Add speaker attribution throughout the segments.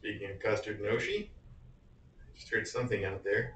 Speaker 1: Speaking of custard and Oshi, just heard something out there.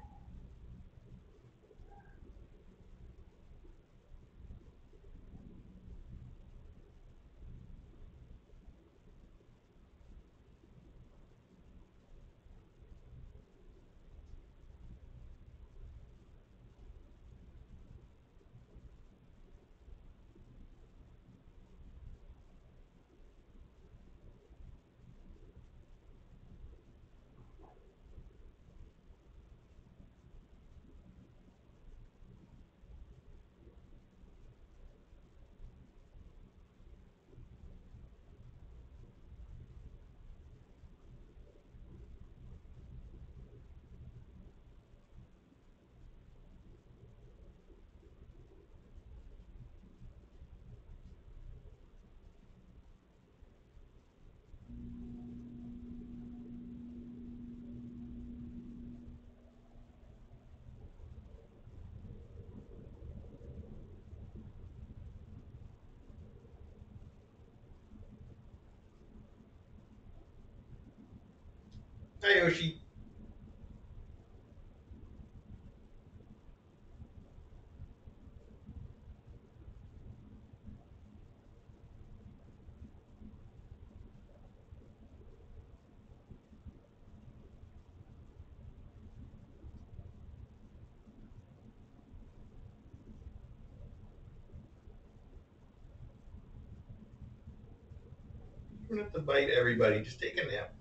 Speaker 1: Hi, Yoshi. You don't have to bite everybody. Just take a nap.